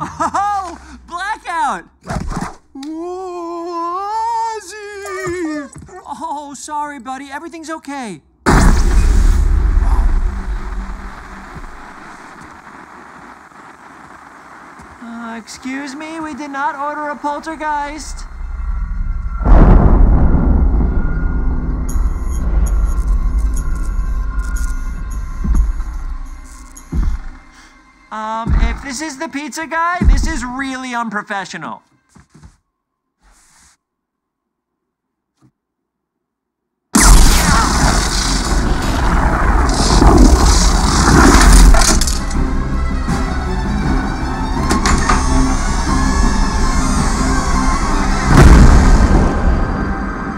Oh, blackout! Ozzie! Oh, sorry, buddy. Everything's okay. Uh, excuse me, we did not order a poltergeist. Um, if this is the pizza guy, this is really unprofessional.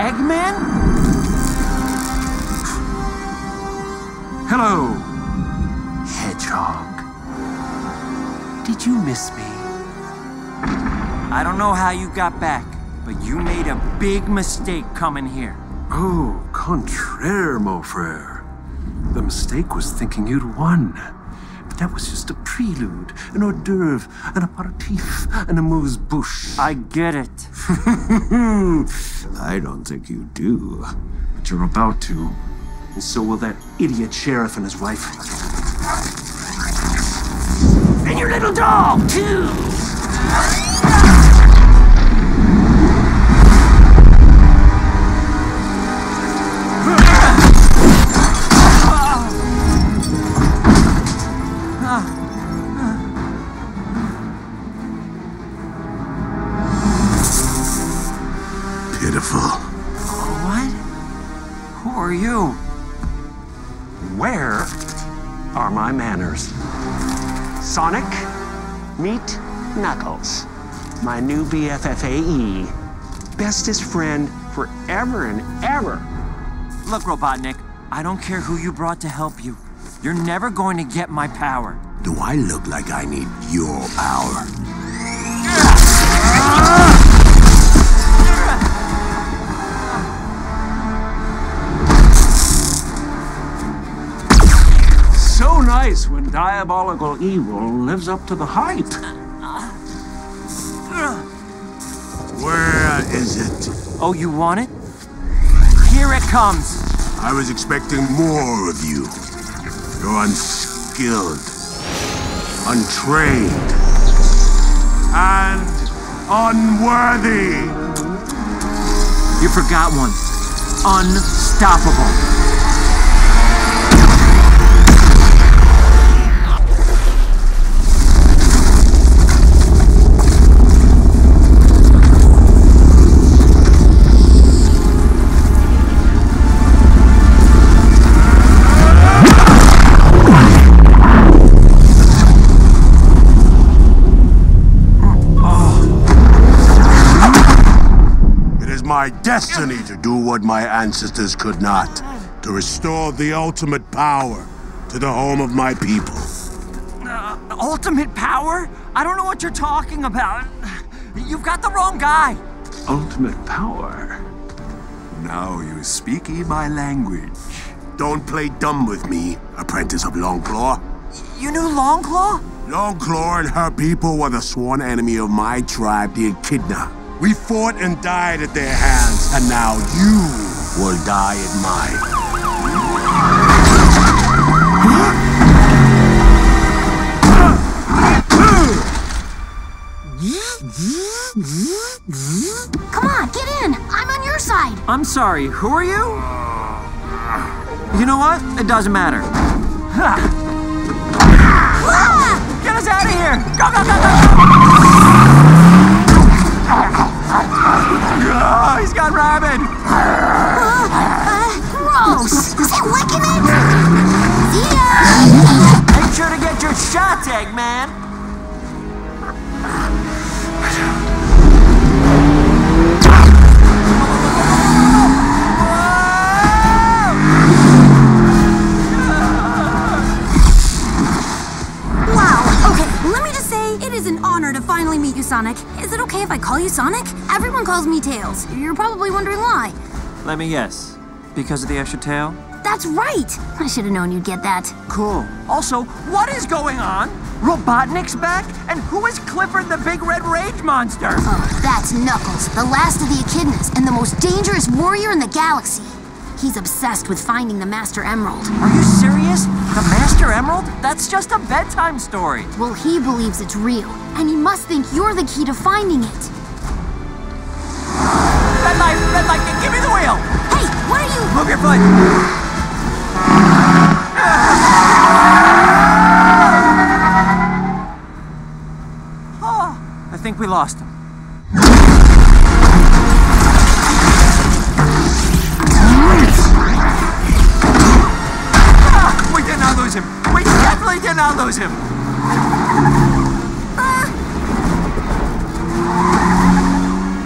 Eggman? Hello, Did you miss me? I don't know how you got back, but you made a big mistake coming here. Oh, contraire, mon frere. The mistake was thinking you'd won. But that was just a prelude, an hors d'oeuvre, an aperitif, an amuse bouche. I get it. I don't think you do. But you're about to. And so will that idiot sheriff and his wife. And your little dog, too! Pitiful. What? Who are you? Where are my manners? Sonic, meet Knuckles, my new BFFAE. Bestest friend forever and ever. Look, Robotnik, I don't care who you brought to help you. You're never going to get my power. Do I look like I need your power? Nice when diabolical evil lives up to the hype. Where is it? Oh, you want it? Here it comes. I was expecting more of you. You're unskilled, untrained, and unworthy. You forgot one. Unstoppable. Destiny to do what my ancestors could not, to restore the ultimate power to the home of my people. Uh, ultimate power? I don't know what you're talking about. You've got the wrong guy. Ultimate power. Now you speak my language. Don't play dumb with me, apprentice of Longclaw. You knew Longclaw? Longclaw and her people were the sworn enemy of my tribe, the Echidna. We fought and died at their hands, and now you will die at mine. Come on, get in. I'm on your side. I'm sorry, who are you? You know what? It doesn't matter. Get us out of here! Go, go, go, go! Meet you, Sonic. Is it okay if I call you Sonic? Everyone calls me Tails. You're probably wondering why. Let me guess. Because of the extra tail? That's right! I should have known you'd get that. Cool. Also, what is going on? Robotnik's back? And who is Clifford the Big Red Rage Monster? Oh, that's Knuckles, the last of the Echidnas and the most dangerous warrior in the galaxy. He's obsessed with finding the Master Emerald. Are you serious? The Master Emerald? That's just a bedtime story. Well, he believes it's real, and he must think you're the key to finding it. Red light, red light, give me the wheel! Hey, what are you? Move your foot! Lost him. Ah, we did not lose him. We definitely did not lose him.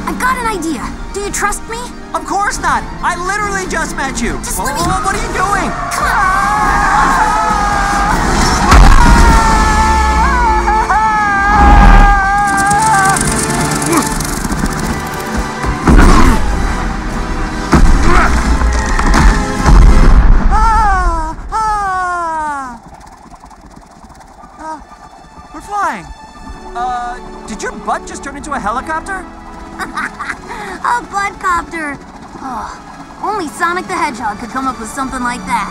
I've got an idea. Do you trust me? Of course not. I literally just met you. Just Whoa, let me- what are you doing? Come on. Ah, butt just turn into a helicopter? A budcopter. Oh, only Sonic the Hedgehog could come up with something like that.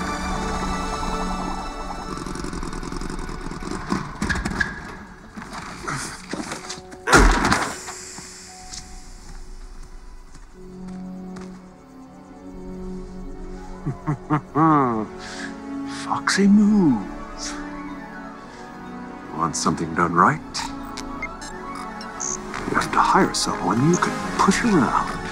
Foxy moves. Want something done right? Hire someone you can push around.